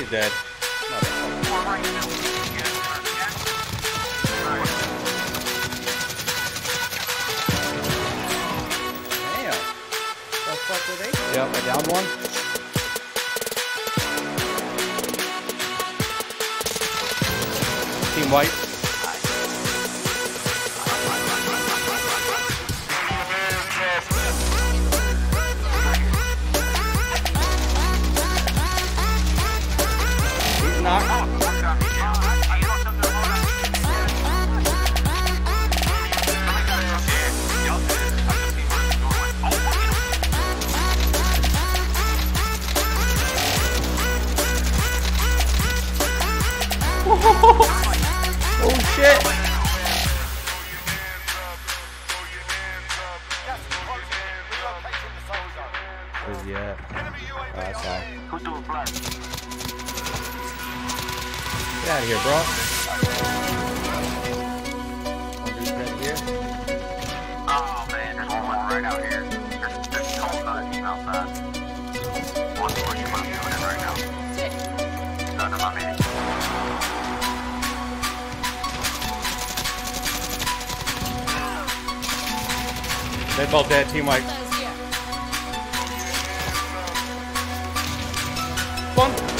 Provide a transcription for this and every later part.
You're dead. Damn. The fuck were they? Yep, I downed one. Team white. Shit! Where's he at? Oh, that's all. Get out of here, bro. They're both dead. Team white. One.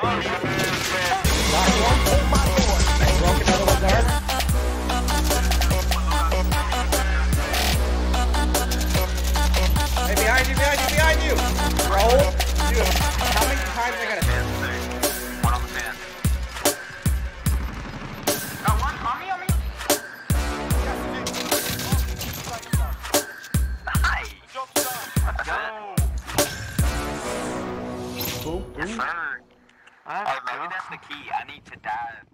Broke Boom. Yes, sir. Hey, maybe that's the key. I need to dive.